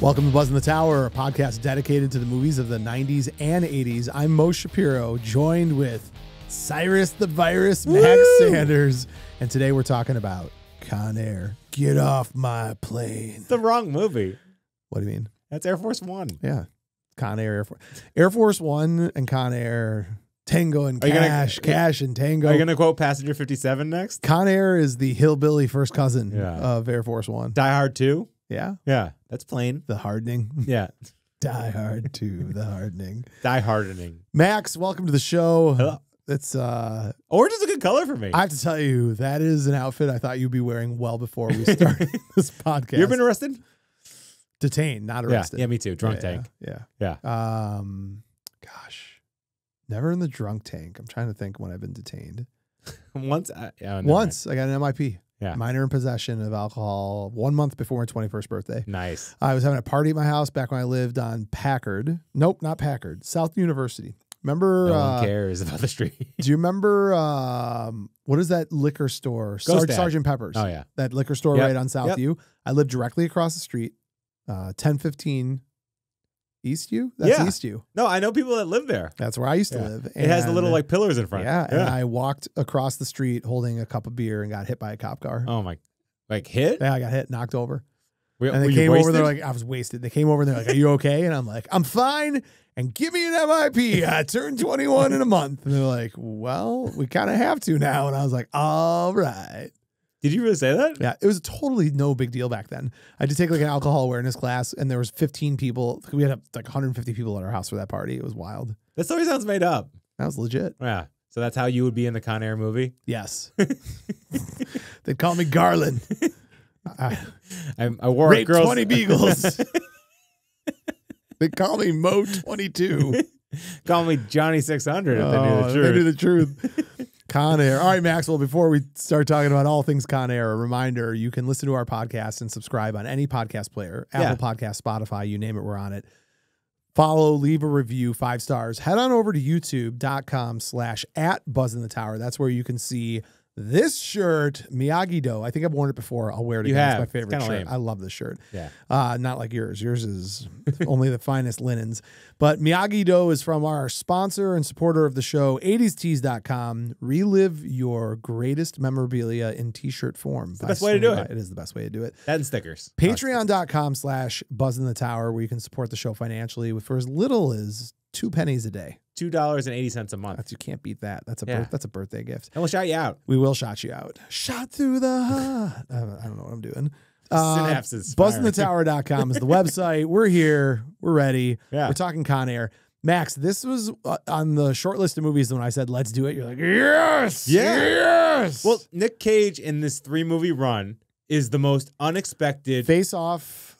Welcome to Buzz in the Tower, a podcast dedicated to the movies of the 90s and 80s. I'm Mo Shapiro, joined with Cyrus the Virus, Max Woo! Sanders, and today we're talking about Con Air. Get off my plane. The wrong movie. What do you mean? That's Air Force One. Yeah, Con Air, Air Force, Air Force One, and Con Air, Tango and Are you gonna- Cash, Cash and Tango. Are you going to quote Passenger 57 next? Con Air is the hillbilly first cousin Yeah. of Air Force One. Die Hard 2? Yeah, Yeah, that's plain. the hardening. Yeah. Die Hard 2, the hardening. Die Hardening. Max, welcome to the show. Hello. It's uh Orange is a good color for me. I have to tell you, that is an outfit I thought you'd be wearing well before we started this podcast. You've been arrested? detained, not arrested. Yeah, me too. Drunk Yeah, tank. Yeah. Yeah. yeah. Um gosh. Never in the drunk tank. I'm trying to think when I've been detained. Once. I, yeah, mind. Once I got an MIP. Yeah. Minor in possession of alcohol one month before my 21st birthday. Nice. I was having a party at my house back when I lived on Packard. Nope, not Packard. South University. Remember? No uh, one cares about the street. do you remember um, what is that liquor store? Sergeant Pepper's. Oh, yeah. That liquor store yep. right on South yep. U. I lived directly across the street, uh, 1015 East U? That's yeah. East U. No, I know people that live there. That's where I used to live. And it has the little like pillars in front. Yeah, yeah. And I walked across the street holding a cup of beer and got hit by a cop car. Oh my like hit? Yeah, I got hit, knocked over. Were, and they came over, they're like, I was wasted. They came over and they're like, Are you okay? And I'm like, I'm fine. And give me an MIP. I turned 21 in a month. And they're like, Well, we kind of have to now. And I was like, All right. Did you really say that? Yeah, it was totally no big deal back then. I had to take like an alcohol awareness class, and there was 15 people. We had like 150 people at our house for that party. It was wild. That story sounds made up. That was legit. Yeah. So that's how you would be in the Con Air movie? Yes. They'd call me Garland. I I, I wore a raped girl's 20 beagles. they call me Mo 22. Call me Johnny 600 if they knew Oh, the truth. They knew the truth. Con Air. All right, Maxwell, before we start talking about all things Con Air, a reminder you can listen to our podcast and subscribe on any podcast player Yeah. Apple Podcast, Spotify, you name it, we're on it. Follow, leave a review, five stars. Head on over to youtube.com slash at Buzz in the Tower. That's where you can see this shirt, Miyagi Do. I think I've worn it before. I'll wear it You again. have. It's my favorite shirt. lame. I love this shirt. Yeah. Uh, not like yours. Yours is only the finest linens. But Miyagi Do is from our sponsor and supporter of the show, 80stees.com. Relive your greatest memorabilia in t-shirt form. the best way to do it. It is the best way to do it. That and stickers. Patreon.com slash Buzz in the Tower, where you can support the show financially with for as little as two pennies a day. Two dollars and eighty cents a month. That's you can't beat that. That's a Yeah. birth, that's a birthday gift. And we'll shout you out. We will shout you out. Shot through the. I don't know what I'm doing. Uh. BuzzinTheTower.com is the website. We're here. We're ready. Yeah. We're talking Con Air. Max, this was uh, on the short list of movies when I said, let's do it. You're like, yes. Yeah. Yes. Well, Nick Cage in this three movie run is the most unexpected. Face Off,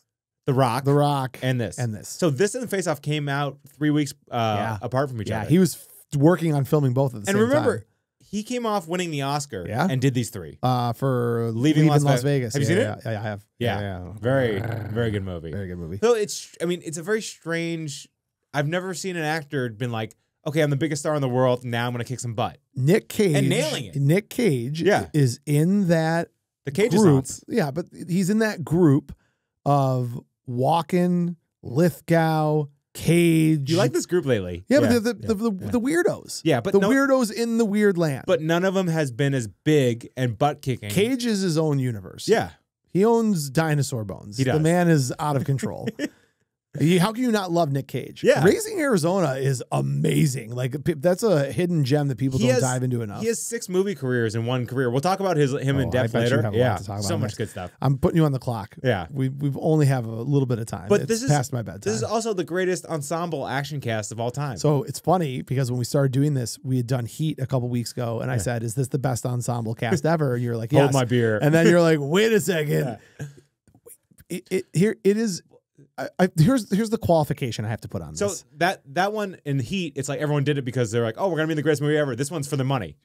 the Rock The Rock, and this. and this. So this and the Face Off came out three weeks uh, Yeah. apart from each yeah, other. he was f- working on filming both at the and same remember, time. he came off winning the Oscar Yeah. and did these three. Uh, for Leaving Las Las, Ve- Vegas. Have you Yeah, seen yeah, it? Yeah, yeah, I have. Yeah. yeah. Very, very good movie. Very good movie. So it's, I mean, it's a very strange. I've never seen an actor been like, okay, I'm the biggest star in the world. Now I'm going to kick some butt. Nick Cage. And nailing it. Nick Cage Yeah. is in that The Cage group. is Yeah, but he's in that group of Walken, Lithgow, Cage. You like this group lately? Yeah, but the the, yeah, the, the, yeah. the weirdos. Yeah, but the no- weirdos in the weird land. But none of them has been as big and butt kicking. Cage is his own universe. Yeah. He owns dinosaur bones. He does. The man is out of control. How can you not love Nick Cage? Yeah. Raising Arizona is amazing. Like that's a hidden gem that people He don't has- dive into enough. He has six movie careers in one career. We'll talk about his him Oh, in depth later. have a lot yeah, to talk about so much this. good stuff. I'm putting you on the clock. Yeah. We we've only have a little bit of time. But It's this is- past my bedtime. This is also the greatest ensemble action cast of all time. So it's funny because when we started doing this, we had done Heat a couple weeks ago, and I said, "Is this the best ensemble cast ever?" And you're like, hold my beer. and then you're like, "Wait a second. Yeah. It, it, here it is. I, I, here's here's the qualification I have to put on So this. So that that one in Heat, it's like everyone did it because they're like, oh, we're gonna be the greatest movie ever. This one's for the money.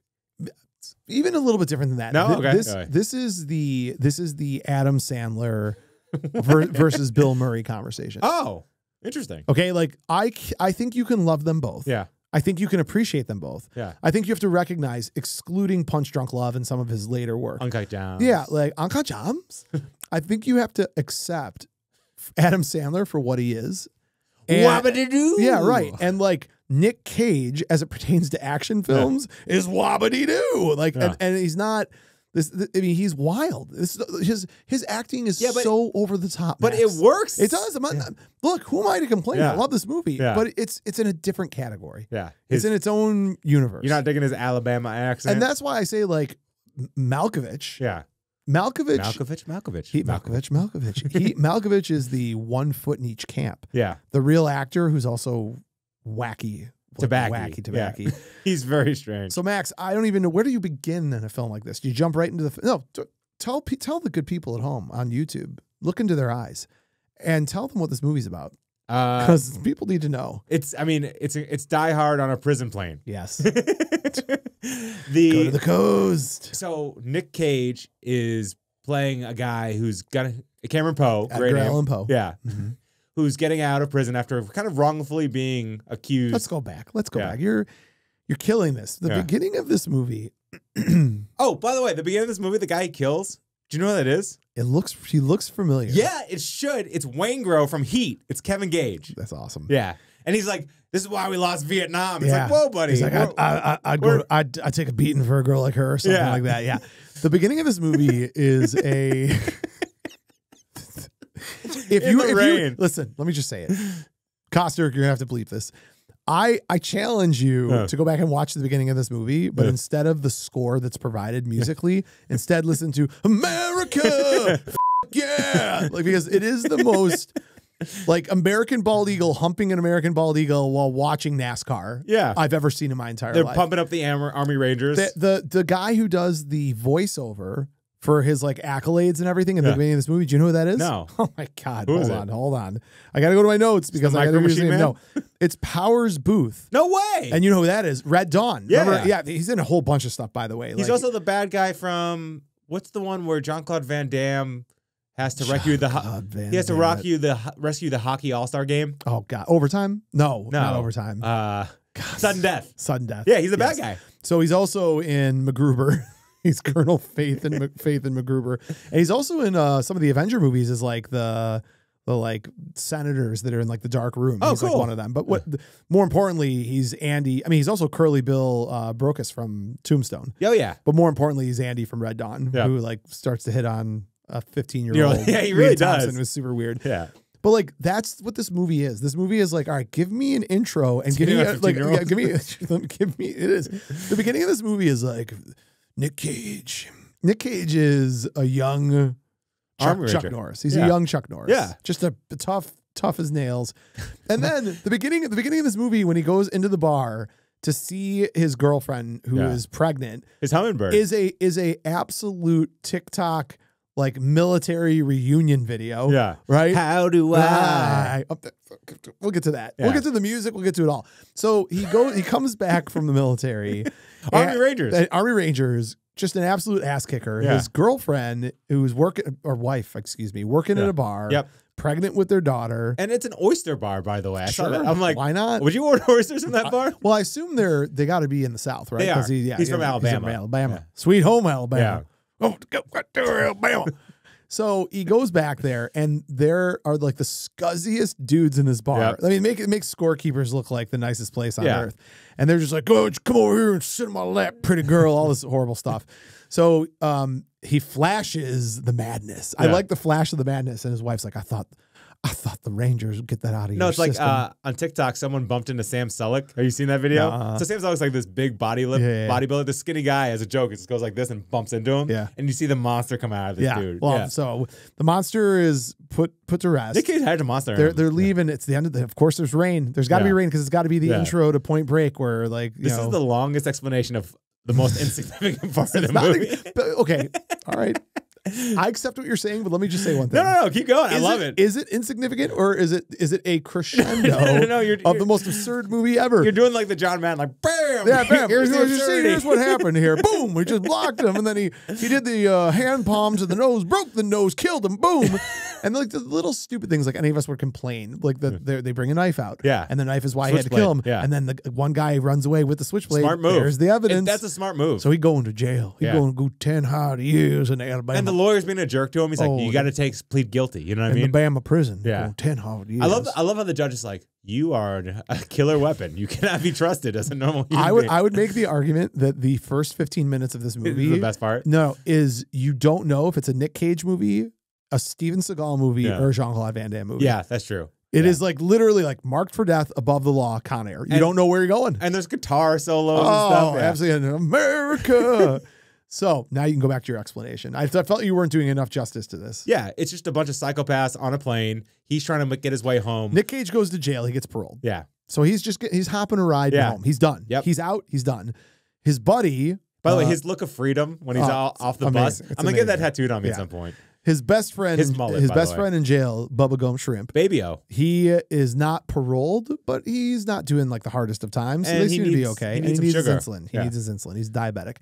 Even a little bit different than that. No? Th- Okay. This right. this is the this is the Adam Sandler ver- versus Bill Murray conversation. Oh, interesting. Okay, like I I think you can love them both. Yeah, I think you can appreciate them both. yeah. I think you have to recognize, excluding Punch Drunk Love and some of his later work. Uncut down. Yeah, like Uncle Jams. I think you have to accept Adam Sandler for what he is. And- Wabba-doo. yeah, right. And like Nick Cage, as it pertains to action films, is wobbity doo. Like, Yeah. and, and he's not. This, th- I mean, he's wild. This, his his acting is Yeah, but- so over the top. But Max. it works. It does. I'm not- Look, who am I to complain? Yeah. I love this movie, Yeah. but it's it's in a different category. Yeah. It's in its own universe. you're not digging his Alabama accent. and that's why I say like M- Malkovich. yeah. Malkovich. Malkovich, Malkovich. He, Malkovich. Malkovich. he, Malkovich is the one foot in each camp. Yeah. The real actor who's also wacky. Tobacco. Wacky Yeah. He's very strange. So Max, I don't even know where do you begin in a film like this? Do you jump right into the no? Tell tell the good people at home on YouTube, look into their eyes, and tell them what this movie's about Uh, because people need to know. it's, I mean, it's it's Die Hard on a prison plane. Yes, the, go to the coast. so Nick Cage is playing a guy who's got a Cameron Poe, great name. Allan Poe. Yeah. Mhm. Who's getting out of prison after kind of wrongfully being accused. Let's go back. Let's go Yeah. back. You're you're killing this. The Yeah. beginning of this movie. Oh, by the way, the beginning of this movie, the guy he kills, do you know who that is? It looks she looks familiar. Yeah, it should. It's Waingro from Heat. It's Kevin Gage. That's awesome. Yeah. And he's like, this is why we lost Vietnam. It's Yeah. like, whoa, buddy. He's like, I, I, I, I'd, go, I'd, I'd take a beating for a girl like her or something Yeah. like that. Yeah. The beginning of this movie is a. if you, if you listen, let me just say it, Coster, you're gonna have to bleep this. I I challenge you to go back and watch the beginning of this movie, but instead of the score that's provided musically, instead listen to America, yeah, like because it is the most like American bald eagle humping an American bald eagle while watching NASCAR. yeah. I've ever seen in my entire life. They're life. pumping up the Army Rangers. the, the the guy who does the voiceover for his like accolades and everything in the Yeah. beginning of this movie, do you know who that is? No. Oh my god. Who hold is it? on, hold on. I gotta go to my notes because I gotta his name. Man? No. It's Powers Boothe. no way. And you know who that is? Red Dawn. Yeah. Remember? Yeah, he's in a whole bunch of stuff, by the way. he's Like, also the bad guy from, what's the one where Jean Claude Van Damme has to rescue the. he has to rock you the rescue the hockey all star game. Oh god. Overtime? No, No. not overtime. Uh, God. sudden death. Sudden death. Yeah, he's a bad guy. So he's also in MacGruber. he's Colonel Faith and Faith in MacGruber, and he's also in uh, some of the Avenger movies. Is like the the like senators that are in like the dark room. Oh, he's like one of them. But what more importantly, he's Andy. I mean, he's also Curly Bill uh, Brocius from Tombstone. Oh yeah. But more importantly, he's Andy from Red Dawn, Yeah. who like starts to hit on a 15 year old. yeah, he really does. It was super weird. Yeah. But like that's what this movie is. This movie is like, all right, give me an intro and give me a, like, yeah, give me, give me. It is the beginning of this movie is like Nick Cage. Nick Cage is a young Chuck, Chuck Norris. He's Yeah. a young Chuck Norris. Yeah. just a, a tough, tough as nails. And then the beginning, the beginning of this movie when he goes into the bar to see his girlfriend who is Yeah. pregnant is hummingbird. is a is a absolute TikTok like military reunion video. yeah. Right. How do I? up there. We'll get to that. We'll get to the music. We'll get to it all. So he goes. He comes back from the military. Army and- Rangers. and Army Rangers. Just an absolute ass kicker. Yeah. His girlfriend, who's working or wife, excuse me, working at a bar. Yep. Pregnant with their daughter. And it's an oyster bar, by the way. I sure. I'm like, why not? would you order oysters from that bar? Well, I assume they're they got to be in the South, right? They 'Cause are. He, yeah, He's from yeah, Alabama. Alabama. Yeah. Sweet home Alabama. Oh, go Alabama. so he goes back there, and there are like the scuzziest dudes in this bar. Yep. I mean, make it makes scorekeepers look like the nicest place on Yeah. earth, and they're just like, "Oh, come over here and sit in my lap, pretty girl." All this horrible stuff. So um, he flashes the madness. I like the flash of the madness, and his wife's like, "I thought, I thought the Rangers would get that out of No, your it's like uh, on TikTok, someone bumped into Sam Sulek. Have you seen that video? Nuh-uh. So Sam Sulek's like this big body lip, Yeah, yeah, bodybuilder. The skinny guy, as a joke, it just goes like this and bumps into him. Yeah. And you see the monster come out of this yeah. dude. Well, yeah. so the monster is put put to rest. They can't hide a monster. They're they're leaving. It's the end of the. Of course, there's rain. There's got to be rain because it's got to be the intro to Point Break, where like you This know. is the longest explanation of the most insignificant part of the movie. okay, all right. I accept what you're saying, but let me just say one thing. no, no, no. Keep going. I Is love it. Is it insignificant or is it is it a crescendo no, no, no, you're, of you're, the most absurd movie ever? you're doing like the John Madden, like bam. yeah, bam. Here's Here's, here's what happened here. Boom. We just blocked him, and then he he did the uh, hand palm to the nose, broke the nose, killed him. Boom. And like the little stupid things, like any of us would complain, like that hmm. they they bring a knife out, Yeah. and the knife is why he had to kill him, yeah. and then the one guy runs away with the switchblade. Smart move. There's the evidence. And that's a smart move. so he going to jail. He Yeah. going to go ten hard years in Alabama. and the lawyer's being a jerk to him. He's like, Oh, "You got to take plead guilty." You know what I mean? the Bama prison. Yeah. ten hard years. I love I love how the judge is like, "You are a killer weapon. You cannot be trusted as a normal human I would being." I would make the argument that the first 15 minutes of this This movie is the best part. no is you don't know if it's a Nick Cage movie, a Steven Seagal movie, Yeah. or a Jean Claude Van Damme movie. Yeah, that's true. It Yeah. is like literally like marked for death, above the law, Con Air. You And- don't know where you're going. And there's guitar solos and oh, stuff. Yeah. absolutely, in America. so now you can go back to your explanation. I, I felt you weren't doing enough justice to this. Yeah, it's just a bunch of psychopaths on a plane. He's trying to get his way home. Nick Cage goes to jail. He gets paroled. yeah. So he's just he's hopping a ride Yeah. home. He's done. Yep. He's out. He's done. His buddy. By the way, uh, his look of freedom when he's all off the amazing. bus. It's I'm gonna get that tattooed on me at some point. His best friend, His mullet, the best friend in jail, Bubba Gum Shrimp. Baby O. He is not paroled, but he's not doing like the hardest of times. So And they he seem to be needs- okay. he needs some his sugar. insulin. He Yeah. needs his insulin. He's diabetic.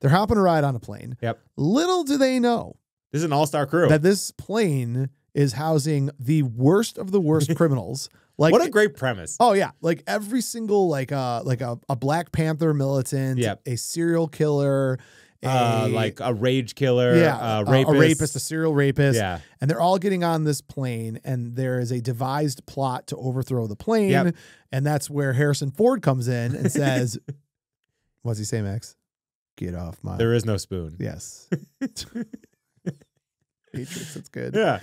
They're hopping a ride on a plane. Yep. Little do they know This is an all-star crew. that this plane is housing the worst of the worst criminals. Like what a great premise. Oh yeah, like every single like uh like a, a Black Panther militant, Yep. a serial killer, a, uh, like a rage killer, yeah, a- rapist. a rapist, a serial rapist, Yeah. and they're all getting on this plane, and there is a devised plot to overthrow the plane, Yep. and that's where Harrison Ford comes in and says, "What's he say, Max? Get off my There is no spoon. yes." Matrix, that's good. Yeah.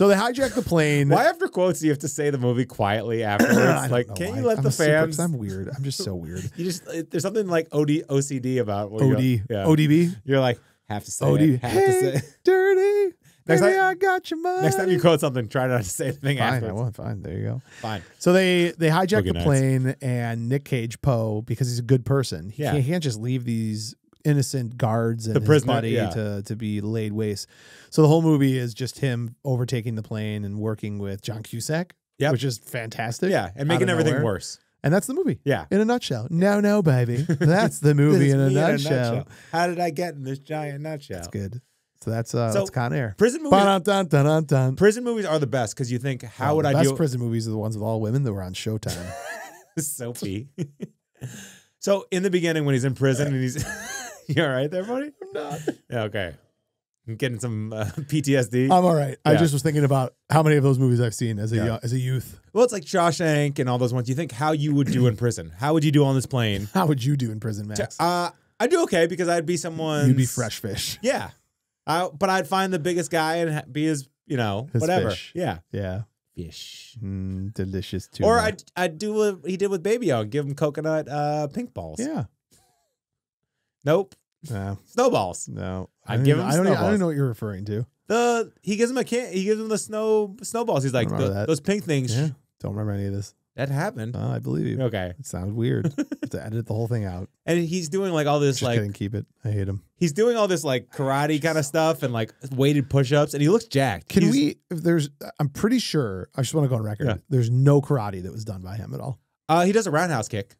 So they hijack the plane. Why after quotes do you have to say the movie quietly afterwards? like, can't you let I'm the a super- fans? I'm weird. I'm just so weird. you just there's something like OD OCD about what OD, You're, yeah. ODB, You're like have to say OD. it. Have to Hey, say. dirty. Next time- I got your money. Next time you quote something, try not to say anything fine, I won't. Fine, there you go. Fine. So they they hijack Boogie the Nights. plane, and Nick Cage Poe, because he's a good person, he, Yeah. can't, he can't just leave these innocent guards and The his prisoner, buddy yeah. to to be laid waste. So the whole movie is just him overtaking the plane and working with John Cusack, Yep. which is fantastic. Yeah, and making everything nowhere. worse. And that's the movie Yeah. in a nutshell. No, no, baby, that's the movie in a, me nutshell. How did I get in this giant nutshell? That's good. So that's uh, So- that's Con Air. Prison movies. Dun, dun, dun, dun. Prison movies are the best because you think, how Oh, would the I best do prison movies are the ones with all women that were on Showtime. Soapy. so in the beginning, when he's in prison and he's, you all right there, buddy? I'm not. Yeah, okay. I'm getting some uh, PTSD. I'm all right. I Yeah. just was thinking about how many of those movies I've seen as a Yeah. as a youth. well, it's like Shawshank and all those ones. You think how you would do in prison? How would you do on this plane? How would you do in prison, Max? Uh, I'd do okay because I'd be someone. You'd be fresh fish. Yeah. I, but I'd find the biggest guy and ha- be his, you know, His whatever. fish. Yeah. Yeah. Fish. Mm, delicious too. Or I'd, I'd do what he did with Baby O, give him coconut uh, pink balls. yeah. Nope. No. Snowballs. No. I don't give him I don't, I don't know what you're referring to. The he gives him a can he gives him the snow snowballs. He's like remember "Th- that. those pink things. Yeah. Don't remember any of this. That happened. Oh, I believe you. Okay. It sounds weird. To edit the whole thing out. And he's doing like all this Just like kidding. Keep it. I hate him. he's doing all this like karate kind of stuff and like weighted push-ups and he looks jacked. Can He's- we? If there's, I'm pretty sure. I just want to go on record. Yeah. There's no karate that was done by him at all. Uh he does a roundhouse kick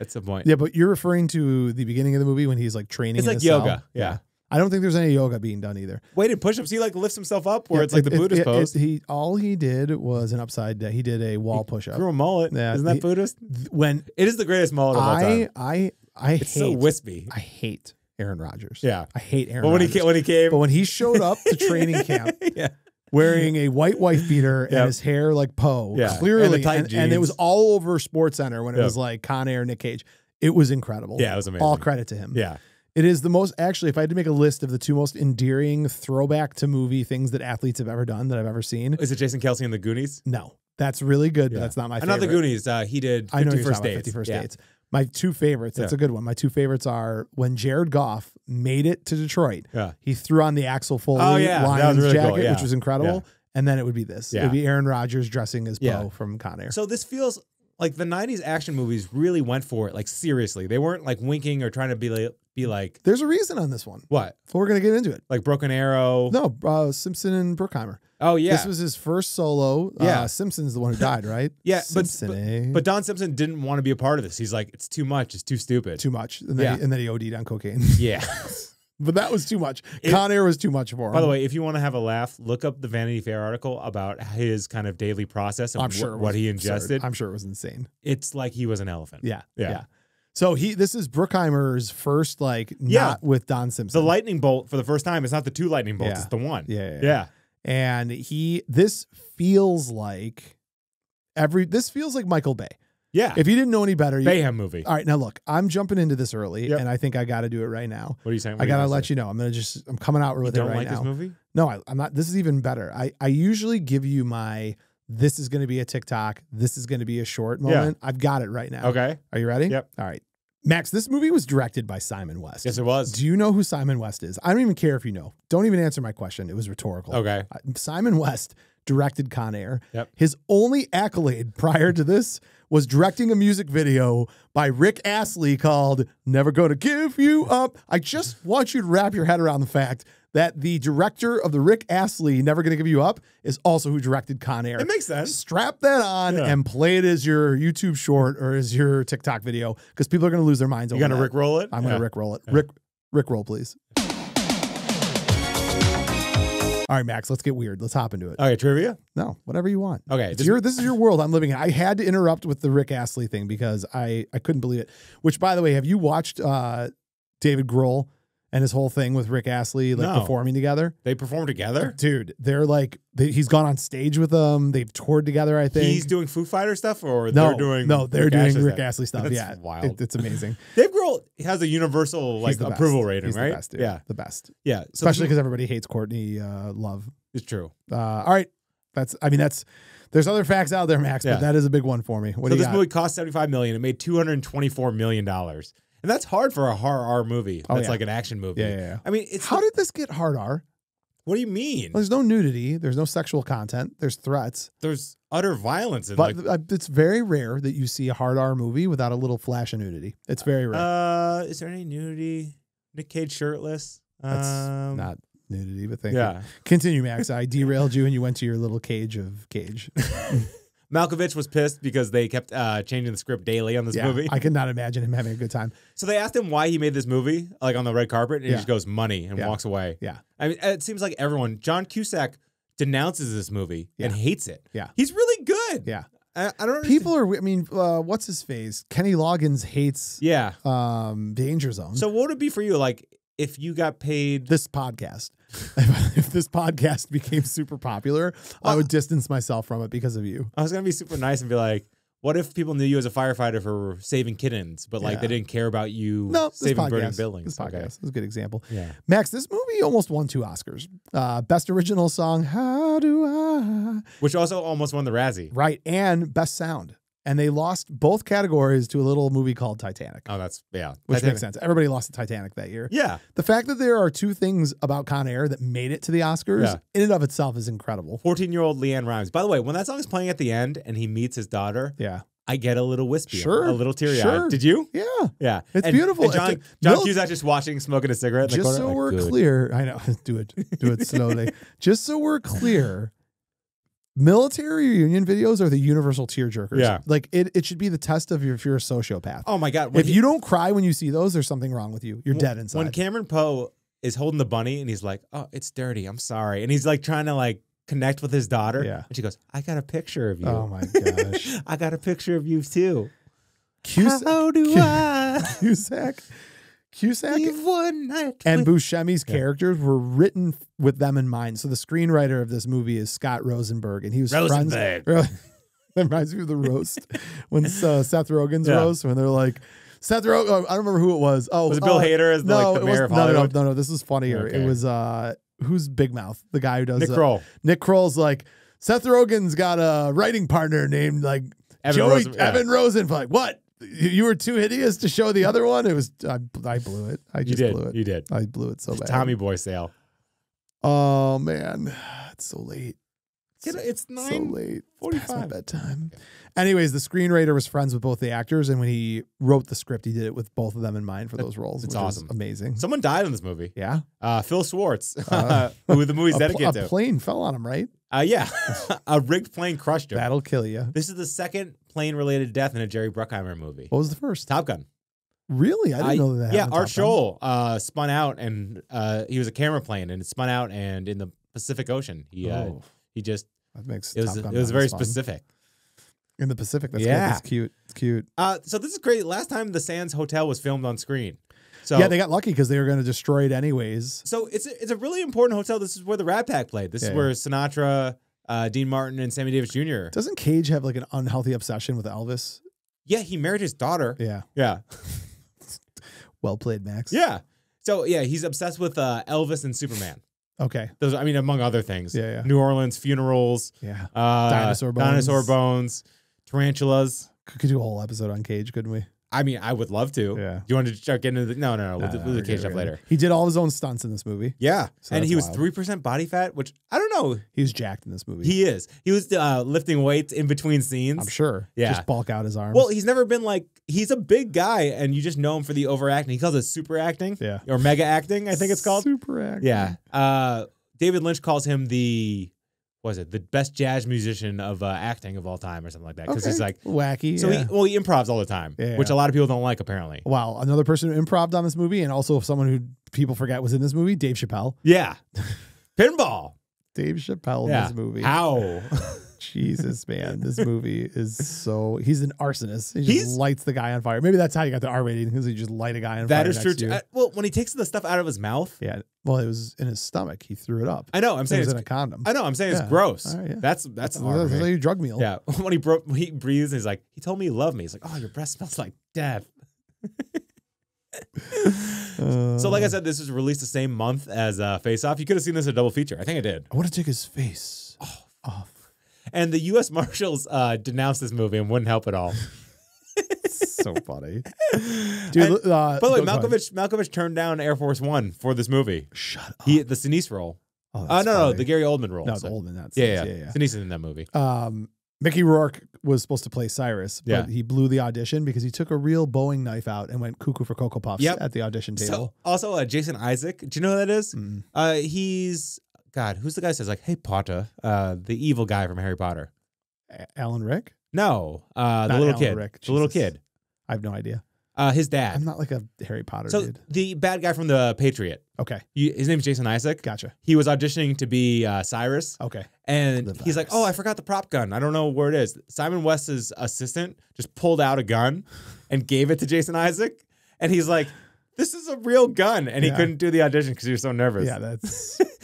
at some point. Yeah, but you're referring to the beginning of the movie when he's like training. It's in like yoga, yeah. I don't think there's any yoga being done either. Weighted push-ups. He like lifts himself up where Yeah, it's like it- the it- Buddhist it- pose. he all he did was an upside down. He did a wall push up. Grew a mullet. Yeah, Isn't that he- Buddhist? When It is the greatest mullet of all I time. I I It's so hate wispy. I hate Aaron Rodgers. Yeah. I hate Aaron. But when he Rodgers. came, when he came, but when he showed up to training camp yeah, wearing a white wife beater and Yep. his hair like Poe, Yeah, and the clearly, tight and, and it was all over Sports Center when it Yep. was like Con Air, Nick Cage. It was incredible. Yeah, it was amazing. All credit to him. yeah, It is the most actually. If I had to make a list of the two most endearing throwback to movie things that athletes have ever done that I've ever seen, is it Jason Kelce in the Goonies? no, that's really good. But that's not my Another favorite. Goonies. Uh, he did. 51st I know you're talking about dates. Fifty First yeah. Dates. My two favorites. That's Yeah. a good one. My two favorites are when Jared Goff made it to Detroit. Yeah. He threw on the Axel Foley Oh, yeah. Lions really cool. jacket, Yeah. which was incredible. And then it would be this. It would be Aaron Rodgers dressing as Poe from Con Air. So this feels like the '90s action movies really went for it. Like seriously, they weren't like winking or trying to be like be like There's a reason on this one. what, So we're gonna get into it. like Broken Arrow. No, uh, Simpson and Bruckheimer. Oh yeah, This was his first solo. Yeah. Uh, Simpson's the one who died, right? Yeah, but- Simpson, eh? but Don Simpson didn't want to be a part of this. He's like, it's too much. It's too stupid. too much. And then, Yeah. he, and then he OD'd on cocaine. yeah. but that was too much. It- Con Air was too much for him. By the way, if you want to have a laugh, look up the Vanity Fair article about his kind of daily process and I'm sure what he absurd. ingested. I'm sure it was insane. it's like he was an elephant. Yeah, yeah. Yeah. So he, this is Bruckheimer's first, like, Yeah. not with Don Simpson. The lightning bolt for the first time. It's not the two lightning bolts. Yeah. It's the one. yeah, yeah, yeah. Yeah. And he, this feels like every, this feels like Michael Bay. Yeah. If you didn't know any better, you, Bayhem movie. all right. Now look, I'm jumping into this early, Yep. and I think I got to do it right now. What are you saying? I gotta let you know. I'm gonna just, I'm coming out You with don't it right like now. this movie? No, I, I'm not. This is even better. I, I usually give you my this is going to be a TikTok. This is going to be a short Yeah. moment. I've got it right now. Okay. Are you ready? Yep. All right. Max, this movie was directed by Simon West. Yes, it was. Do you know who Simon West is? I don't even care if you know. Don't even answer my question. It was rhetorical. Okay. Uh, Simon West directed Con Air. Yep. His only accolade prior to this was directing a music video by Rick Astley called Never Gonna Give You Up. I just want you to wrap your head around the fact that the director of the Rick Astley Never Gonna Give You Up is also who directed Con Air. It makes sense. Strap that on Yeah. and play it as your YouTube short or as your TikTok video because people are going to lose their minds You over gonna that. Rick roll it? I'm going to Rick roll it. Rick Rick roll, please. All right, Max, let's get weird. Let's hop into it. Okay, trivia. No, whatever you want. Okay, this- your, this is your world I'm living in. I had to interrupt with the Rick Astley thing because I, I couldn't believe it. Which, by the way, have you watched uh, David Grohl and his whole thing with Rick Astley like No. performing together? They perform together. Dude, they're like they, he's gone on stage with them. They've toured together. I think He's doing Foo Fighter stuff, or no, they're doing no, they're doing Astley Rick stuff? Astley stuff. That's yeah, wild. It- it's amazing. Dave Grohl has a universal like He's the best. approval rating, He's right? The best, dude. Yeah, the best. yeah. So Especially because everybody hates Courtney uh, Love. it's true. Uh, all right, that's. I mean, that's. There's other facts out there, Max, Yeah. but that is a big one for me. What so do you this got? movie cost seventy five million. It made two hundred twenty four million dollars, and that's hard for a horror R movie. Oh, That's yeah. like an action movie. yeah, yeah, yeah. I mean, it's How did this get hard R? what do you mean? There's no nudity. There's no sexual content. There's threats. There's utter violence in But like. it's very rare that you see a hard R movie without a little flash of nudity. It's very rare. Uh, is there any nudity? Nick Cage shirtless? That's um, Not nudity, but thank you. Yeah, Continue, Max. I derailed you and you went to your little cage of cage. Malkovich was pissed because they kept uh, changing the script daily on this yeah, movie. I could not imagine him having a good time. So they asked him why he made this movie, like on the red carpet, and he Yeah. just goes money and Yeah. walks away. Yeah. I mean, it seems like everyone. John Cusack denounces this movie and hates it. Yeah. he's really good. Yeah. I, I don't understand. People are, I mean, uh, what's his face? Kenny Loggins hates Yeah. um, Danger Zone. So what would it be for you, like, if you got paid? this podcast, if this podcast became super popular, I would distance myself from it because of you. I was gonna be super nice and be like, what if people knew you as a firefighter for saving kittens, but like Yeah. they didn't care about you No, saving burning buildings? this podcast Okay. is a good example. Yeah. Max, this movie almost won two Oscars. Uh, best original song, How Do I? Which also almost won the Razzie. Right, and best sound. And they lost both categories to a little movie called Titanic, Oh, that's yeah. which Titanic. makes sense. Everybody lost to Titanic that year. Yeah. The fact that there are two things about Con Air that made it to the Oscars Yeah. in and of itself is incredible. 14 year old LeAnn Rimes. By the way, when that song is playing at the end and he meets his daughter, Yeah. I get a little wispy, Sure, a little teary eyed. sure. Did you? Yeah. Yeah, It's And- beautiful. And John, If the- John Cusack just watching, smoking a cigarette. In the just so Like, we're good. clear, I know, do it, do it slowly. just so we're clear, military reunion videos are the universal tearjerkers. Yeah. like it, it should be the test of your, if you're a sociopath. Oh my god! If he- you don't cry when you see those, there's something wrong with you. You're when- dead inside. When Cameron Poe is holding the bunny and he's like, "Oh, it's dirty. I'm sorry," and he's like trying to like connect with his daughter. Yeah. and she goes, "I got a picture of you. oh my gosh, I got a picture of you too. Cusack, How do I Cusack, Cusack, night?" and with- Buscemi's characters were written with them in mind. So the screenwriter of this movie is Scott Rosenberg, and he was friends. Rosenberg. Really, that reminds me of the roast when uh, Seth Rogen's Yeah. roast when they're like. Seth Rogen, oh, I don't remember who it was. Oh, Was it Bill uh, Hader as the, no, like the it was, of no, no, no, no, no. This was funnier. Okay. It was uh, who's Big Mouth, the guy who does Nick uh, Kroll. Nick Kroll's like Seth Rogen's got a writing partner named like Evan Joey Rosen- yeah. Evan Rosen. Like what? You were too hideous to show the other one. It was I, I blew it. I You just did. blew it. You did. I blew it so bad. Tommy Boy sale. Oh man, it's so late. Get it- It's so nine. late. It's past my 45. bedtime. Anyways, the screenwriter was friends with both the actors, and when he wrote the script, he did it with both of them in mind for those roles. it's awesome. amazing. Someone died in this movie. yeah, Uh, Phil Swartz, Uh, who the movie's a, dedicated a to. plane fell on him. Right, Uh, yeah, a rigged plane crushed him. that'll kill you. This is the second plane-related death in a Jerry Bruckheimer movie. What was the first? Top Gun. Really? I didn't know that. yeah, Art Scholl uh, spun out, and uh, he was a camera plane, and it spun out, and in the Pacific Ocean, he uh, Oh, he just that makes it was it was very fun. specific. in the Pacific. That's Yeah. good. That's cute. It's cute. Uh, so this is great. Last time the Sands Hotel was filmed on screen. So yeah, they got lucky because they were going to destroy it anyways. so it's a, it's a really important hotel. This is where the Rat Pack played. This Yeah, is where Sinatra, uh, Dean Martin, and Sammy Davis Jr. Doesn't Cage have like an unhealthy obsession with Elvis? Yeah, he married his daughter. Yeah. Yeah, Well played, Max. yeah. So yeah, he's obsessed with uh, Elvis and Superman. Okay. Those, I mean, among other things. Yeah, yeah. New Orleans funerals, Yeah. uh, Dinosaur bones. dinosaur bones, tarantulas. Could, could do a whole episode on Cage, couldn't we? I mean, I would love to. Yeah. Do you want to start getting into the? No, no, no. We'll, No, do, no, we'll do the cage stuff later. He did all his own stunts in this movie. Yeah, So and he was wild. three percent body fat, which I don't know. He was jacked in this movie. He is. He was uh, lifting weights in between scenes. I'm sure. Yeah. Just bulk out his arms. Well, he's never been like he's a big guy, and you just know him for the overacting. He calls it super acting yeah. or mega acting. I think it's called. Super acting. Yeah. Uh, David Lynch calls him the was it the best jazz musician of uh, acting of all time or something like that because Okay. he's like wacky. so yeah. he well he improvs all the time, Yeah, which yeah. a lot of people don't like apparently. Wow, another person who improved on this movie, and also someone who people forget was in this movie, Dave Chappelle. Yeah. Pinball. Dave Chappelle in this movie. How? Jesus, man, this movie is so. He's an arsonist. He just He's- lights the guy on fire. Maybe that's how you got the R rating because you just light a guy on that fire. is next true. too. you. Uh, well, when he takes the stuff out of his mouth, yeah. Well, it was in his stomach. He threw it up. I know. I'm It saying was it's, in a condom. I know. I'm saying Yeah. it's gross. Right, yeah. That's that's that's, that's me. drug meal. Yeah, when he broke, he breathes. He's like, he told me he loved me. He's like, oh, your breath smells like death. Uh, So, like I said, this was released the same month as uh, Face Off. You could have seen this as a double feature. I think I did. I want to take his face off. And the U.S. Marshals uh, denounced this movie and wouldn't help at all. so funny, dude. And- uh, By the way, go- go ahead. Malkovich Malkovich turned down Air Force One for this movie. Shut up. He the Sinise role. oh, Uh, that's no, no, funny. the Gary Oldman role. no, So- the old. That's yeah, yeah, yeah, yeah. Sinise is in that movie. um, Mickey Rourke was supposed to play Cyrus, but Yeah. he blew the audition because he took a real Bowie knife out and went cuckoo for Cocoa Puffs Yep. at the audition So table. also uh, Jason Isaac. Do you know who that is? Mm. Uh, he's God. Who's the guy says like, "Hey Potter," uh, the evil guy from Harry Potter? Alan Rick? No, uh, the Not little Alan kid. Rick, The little Jesus. kid. I have no idea. Uh, his dad. I'm not like a Harry Potter so dude. the bad guy from the Patriot. Okay, You, his name's Jason Isaac. gotcha. He was auditioning to be uh, Cyrus, Okay, and The he's like, "Oh, I forgot the prop gun. I don't know where it is." Simon West's assistant just pulled out a gun and gave it to Jason Isaac, and he's like, "This is a real gun," and he Yeah. couldn't do the audition because he was so nervous. yeah, that's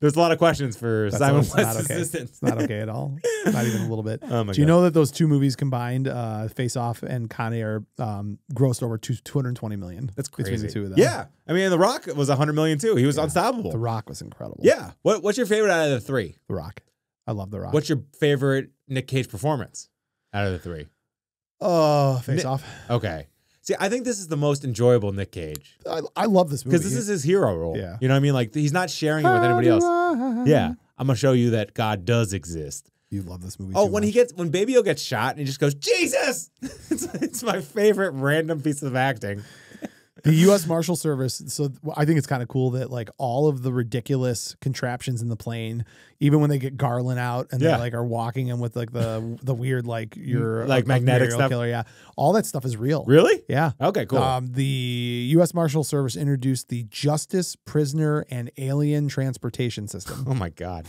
There's a lot of questions for That's Simon not- West's not okay. assistant. it's not okay at all. Not even a little bit. Oh my Do you god! know that those two movies combined, uh, Face Off and Con Air, um, grossed over two, 220 million? That's crazy. between the two of them. Yeah, I mean, The Rock was 100 million too. He was Yeah. unstoppable. The Rock was incredible. yeah. What, what's your favorite out of the three? The Rock. I love The Rock. What's your favorite Nick Cage performance out of the three? Oh, Face Nick- Off. Okay. See, I think this is the most enjoyable Nick Cage I, I love this movie. because this is his hero role. Yeah. You know what I mean? Like he's not sharing it with anybody else. Yeah. I'm gonna show you that God does exist. You love this movie. Oh, when he gets when Baby O gets shot and he just goes Jesus, it's, it's my favorite random piece of acting. The U.S. Marshal Service. So I think it's kind of cool that like all of the ridiculous contraptions in the plane, even when they get Garland out and Yeah. they like are walking him with like the the weird like your Like a- a magnetic stuff? killer. Yeah, all that stuff is real. Really? Yeah. Okay, cool. Um, the U.S. Marshal Service introduced the Justice Prisoner and Alien Transportation System. oh my God.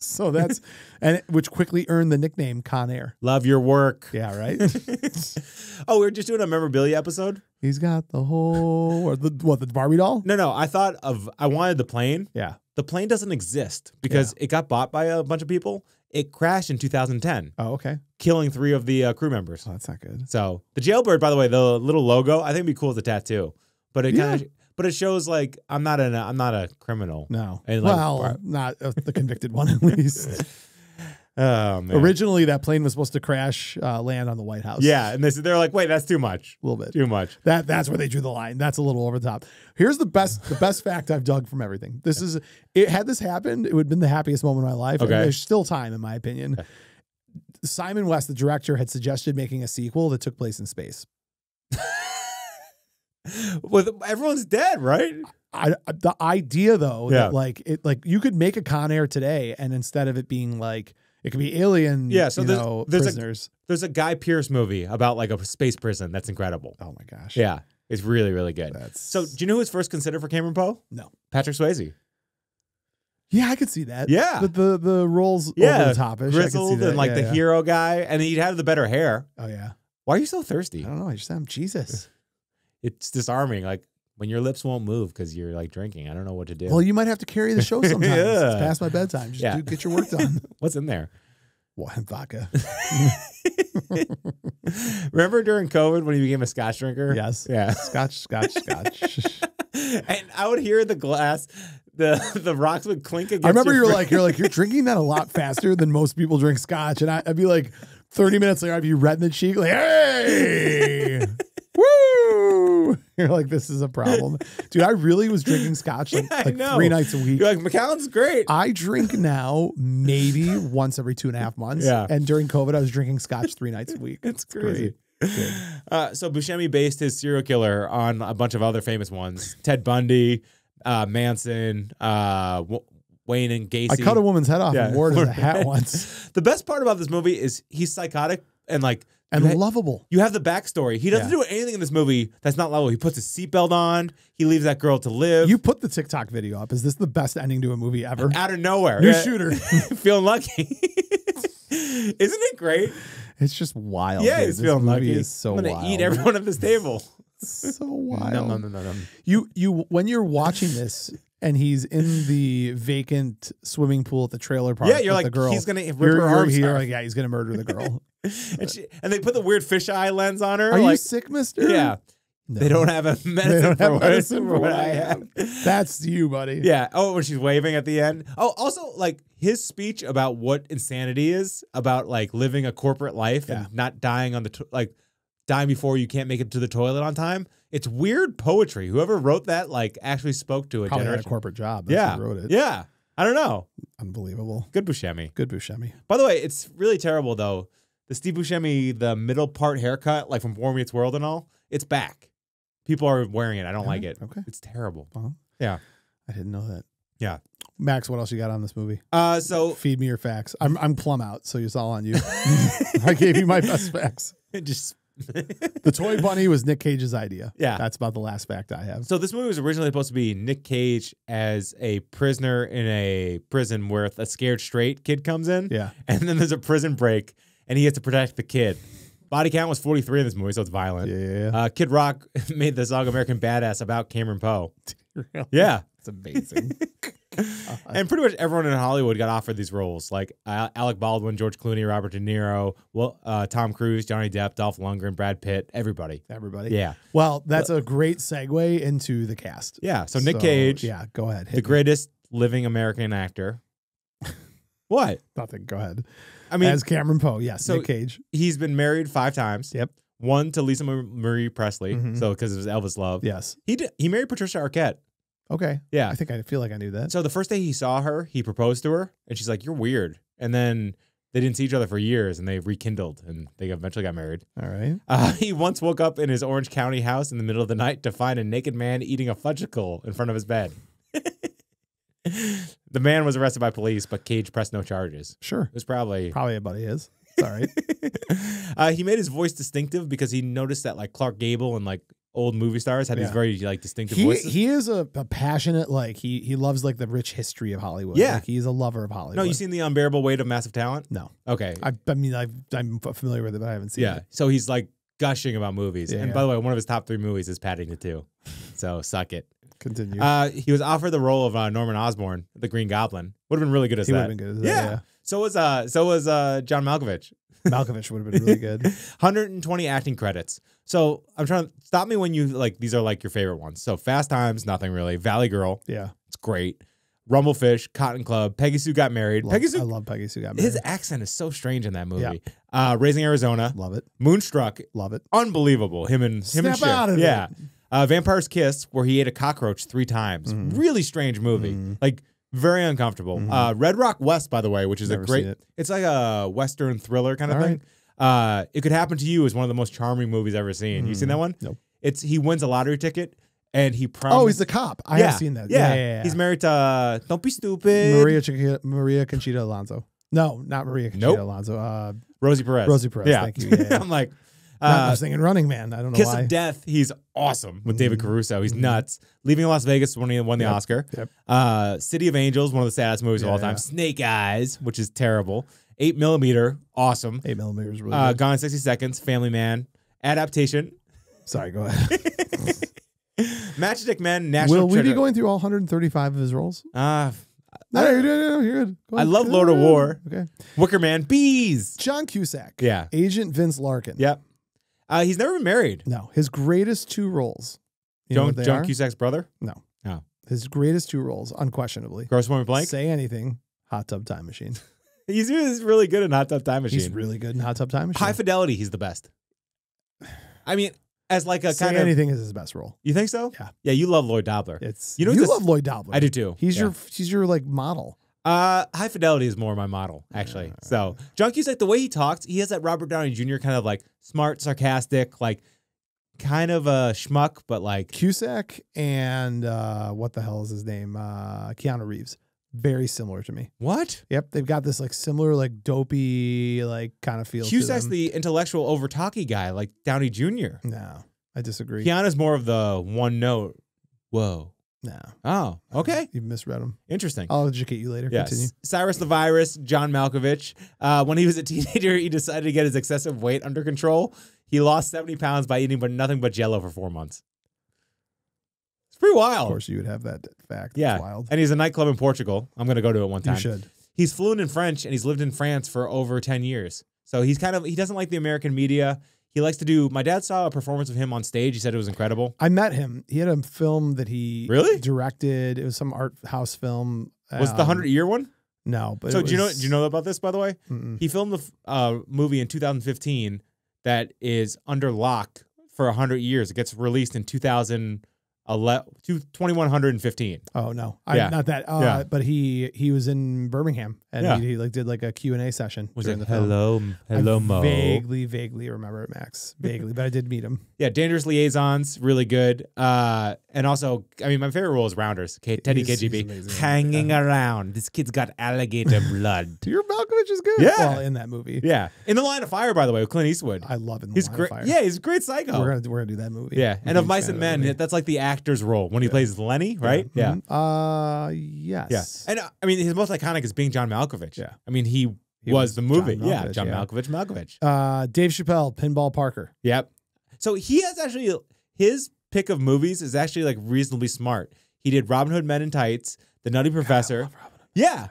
So that's and it- which quickly earned the nickname Con Air. Love your work. Yeah, right. oh, we were just doing a memorabilia episode. He's got the whole or the what the Barbie doll. No, no. I thought of I wanted the plane. Yeah. The plane doesn't exist because it got bought by a bunch of people. It crashed in 2010, Oh, okay. killing three of the uh, crew members. Oh, that's not good. So the jailbird, by the way, the little logo, I think it'd be cool as a tattoo. But it kind of, but it shows like I'm not an I'm not a criminal. No. And, like, well, not the convicted one at least. Oh man. Originally, that plane was supposed to crash, uh, land on the White House. yeah, and they said they're like, wait, that's too much. a little bit. Too much. That that's where they drew the line. That's a little over the top. Here's the best the best fact I've dug from everything. This is it had this happened, it would have been the happiest moment of my life. Okay. there's still time in my opinion. Simon West, the director, had suggested making a sequel that took place in space. With everyone's dead, right? I, the idea though Yeah. that like it like you could make a Con Air today, and instead of it being like it could be alien, Yeah, so you there's- know, there's a- There's a Guy Pearce movie about like a space prison. That's incredible. oh my gosh, Yeah. It's really, really good. That's So, do you know who was first considered for Cameron Poe? No. Patrick Swayze. yeah, I could see that. Yeah. but the the roles Yeah, over the topish. I could see Grizzled and like Yeah, the yeah. hero guy, and he'd have the better hair. Oh yeah. Why are you so thirsty? I don't know. I just am Jesus. It's disarming. Like when your lips won't move because you're like drinking. I don't know what to do. Well, you might have to carry the show sometimes. Yeah. It's past my bedtime. Just Yeah. do, get your work done. What's in there? What vodka? Remember during COVID when he became a scotch drinker? Yes. Yeah. Scotch, scotch, scotch. and I would hear the glass, the the rocks would clink against. I remember you're like you're like you're drinking that a lot faster than most people drink scotch, and I, I'd be like, thirty minutes later, I'd be red in the cheek, like, hey! You're like, this is a problem, dude. I really was drinking scotch like, I like three nights a week. You're like Macallan's great. I drink now maybe once every two and a half months. Yeah. And during COVID, I was drinking scotch three nights a week. It's great. crazy. Uh, so Buscemi based his serial killer on a bunch of other famous ones: Ted Bundy, uh, Manson, uh, Wayne and Gacy. I cut a woman's head off Yeah. and wore it as a hat once. The best part about this movie is he's psychotic and like And you lovable. You have the backstory. He doesn't Yeah. do anything in this movie that's not lovable. He puts his seatbelt on. He leaves that girl to live. You put the TikTok video up. Is this the best ending to a movie ever? out of nowhere. New Yeah. shooter. feeling lucky. Isn't it great? It's just wild. yeah, dude. he's This feeling movie lucky. is so I'm gonna wild. eat everyone at this table. so wild. No, no, no, no, no. You you when you're watching this and he's in the vacant swimming pool at the trailer park. Yeah, you're like the girl. he's gonna rip You're, her you're here, off. like yeah, he's gonna murder the girl. And, she, and they put the weird fisheye lens on her. Are you sick, Mister? yeah, No. they don't have a medicine, for, have what- medicine for for what I have. That's you, buddy. Yeah. Oh, when she's waving at the end. Oh, also like his speech about what insanity is about like living a corporate life Yeah. and not dying on the like dying before you can't make it to the toilet on time. It's weird poetry. Whoever wrote that like actually spoke to a Probably a corporate job. That's yeah. wrote it. Yeah. I don't know. Unbelievable. Good Buscemi. Good Buscemi. By the way, it's really terrible though. The Steve Buscemi, the middle part haircut, like from War Meets World and all, it's back. People are wearing it. I don't like it. Okay. It's terrible. Well, Yeah. I didn't know that. Yeah. Max, what else you got on this movie? Uh, so Feed me your facts. I'm I'm plumb out, so it's all on you. I gave you my best facts. just The toy bunny was Nick Cage's idea. Yeah. That's about the last fact I have. So this movie was originally supposed to be Nick Cage as a prisoner in a prison where a scared straight kid comes in, Yeah. and then there's a prison break, and he has to protect the kid. Body count was 43 in this movie, so it's violent. Yeah, yeah, Uh, kid Rock made the song "American Badass" about Cameron Poe. yeah. Yeah, It's amazing. and pretty much everyone in Hollywood got offered these roles, like uh, Alec Baldwin, George Clooney, Robert De Niro, well, uh, Tom Cruise, Johnny Depp, Dolph Lundgren, Brad Pitt, everybody. Everybody. Yeah, Well, that's a great segue into the cast. yeah. So Nick Cage, Yeah, go ahead. The me. greatest living American actor. What? Nothing. Go ahead. I mean, As Cameron Poe. Yes. so- Nick Cage. he's been married five times. Yep. One to Lisa Marie Presley, Mhm. so because it was Elvis love. Yes. He did, he married Patricia Arquette. Okay. Yeah. I think I feel like I knew that. So the first day he saw her, he proposed to her, and she's like, "You're weird." And then they didn't see each other for years, and they rekindled, and they eventually got married. All right. Uh, he once woke up in his Orange County house in the middle of the night to find a naked man eating a Fudgsicle in front of his bed. the man was arrested by police, but Cage pressed no charges. Sure. It was probably. Probably a buddy is. It's all right. uh, he made his voice distinctive because he noticed that like Clark Gable and like old movie stars had these Yeah. very like distinctive he voices. he is a, a passionate like he he loves like the rich history of Hollywood. Yeah. Like, he's a lover of Hollywood. no, you seen the unbearable weight of massive talent? No. Okay, I, I mean I I'm familiar with it, but I haven't seen it. yeah. it. So he's like gushing about movies. Yeah, and yeah. by the way, one of his top three movies is Paddington 2. So suck it. Continue. Uh, he was offered the role of uh, Norman Osborn, the Green Goblin. Would have been really good as he would that. have been good. At yeah. that, So was uh so was uh John Malkovich. Malkovich would have been really good. 120 acting credits. So I'm trying to stop me when you like these are like your favorite ones. So Fast Times, nothing really. Valley Girl, Yeah. it's great. Rumblefish, Cotton Club, Peggy Sue got married. Love, Peggy I love Peggy Sue got married. his accent is so strange in that movie. Uh, Raising Arizona, love it. Moonstruck, Love it. unbelievable. Him and him and Snap Cher. out of it. Yeah. Uh, Vampire's Kiss, where he ate a cockroach three times. Mhm. Really strange movie. Mhm. Like very uncomfortable. Mhm. Uh, Red Rock West, by the way, which is Never a great. it. It's like a western thriller kind of All thing. Uh, it could happen to you is one of the most charming movies I've ever seen. You seen that one? Nope. It's he wins a lottery ticket and he promised. Oh, he's the cop. I have seen that. Yeah. Yeah, yeah, yeah. He's married to uh, Don't Be Stupid. Maria Chiquita, Maria Conchita Alonso. No, not Maria Conchita Nope. Alonso. Uh, Rosie Perez. Rosie Perez, Yeah. thank you. Yeah, yeah. I'm like, I Uh, was thinking Running Man. I don't know Kiss why. of Death, he's awesome with David Mhm. Caruso. He's Mhm. nuts. Leaving Las Vegas when he won the Yep. Oscar. Yep. Uh, City of Angels, one of the saddest movies of all time. yeah. Snake Eyes, which is terrible. Eight millimeter, awesome. Eight millimeters. Really Uh, good. Gone in 60 Seconds, Family Man, Adaptation, Sorry, go ahead. Matchstick Men, National Will we Treasure. be going through all 135 of his roles? Uh, No, you're good. no, You're good. Go I love Lord of War. Okay. Wicker Man, Bees. John Cusack. Yeah. Agent Vince Larkin. Yep. Uh, he's never been married. No, his greatest two roles. You know John, what they John are? Cusack's brother. No. No. His greatest two roles, unquestionably. Grosse Pointe Blank. Say anything. Hot Tub Time Machine. He's, really good in Hot Tub Time Machine. He's really good in Hot Tub Time Machine. High Fidelity, he's the best. I mean, as like a Say kind of. anything is his best role. You think so? Yeah. Yeah, you love Lloyd Dobler. It's You you, know you love Lloyd Dobler. I do too. He's Yeah. your he's your like model. Uh, High Fidelity is more my model, actually. So, John Cusack, the way he talks, he has that Robert Downey Jr. kind of like smart, sarcastic, like kind of a schmuck, but like Cusack and uh, what the hell is his name? Uh, Keanu Reeves. Very similar to me. what? Yep, they've got this like similar like dopey like kind of feel. to Cusack's the intellectual, over talky guy, like Downey Jr. no. I disagree. Keanu's more of the one note. Whoa. No, Oh, okay. you misread him. Interesting. I'll educate you later. Yes. Continue. Cyrus the Virus, John Malkovich. Uh, when he was a teenager, he decided to get his excessive weight under control. He lost 70 pounds by eating but nothing but jello for four months. It's pretty wild. Of course, you would have that fact. Yeah. That's wild. And he's a nightclub in Portugal. I'm going to go to it one time. You should. He's fluent in French and he's lived in France for over 10 years. So he's kind of, he doesn't like the American media. He likes to do, my dad saw a performance of him on stage. He said it was incredible. I met him. He had a film that he Really? directed. It was some art house film. Was it the Um, 100 year one? No, but So do you know, do you know about this, by the way? Mm-mm. He filmed the uh, movie in 2015 that is under lock for 100 years. It gets released in 2011, two- 2115. Oh no, I, Yeah. not that. Uh, Yeah. But he he was in Birmingham and Yeah. he, he like did like a Q and A session. Was during it the film. hello, hello, I Mo? Vaguely, vaguely remember it, Max. Vaguely, but I did meet him. Yeah, Dangerous Liaisons, really good. Uh, and also, I mean, my favorite role is Rounders. K- Teddy He's- he's KGB amazing. hanging around. This kid's got alligator blood. Your Malkovich is good. Yeah. well, in that movie, Yeah, in the Line of Fire, by the way, with Clint Eastwood. I love in The He's Line of great. Fire. Yeah, he's a great psycho. we're gonna we're gonna do that movie. yeah, and of Mice and Men, that's like the actor's role when he Yeah. plays Lenny, right? Yeah. Mhm. Uh, yes. Yeah. And uh, I mean, his most iconic is being John Malkovich. Yeah. I mean, he, He was, was the movie. John yeah. Malkovich, John yeah. Malkovich, Malkovich. Uh, Dave Chappelle, Pinball Parker. Yep. So he has actually, his pick of movies is actually like reasonably smart. He did Robin Hood Men in Tights, The Nutty Professor. Yeah.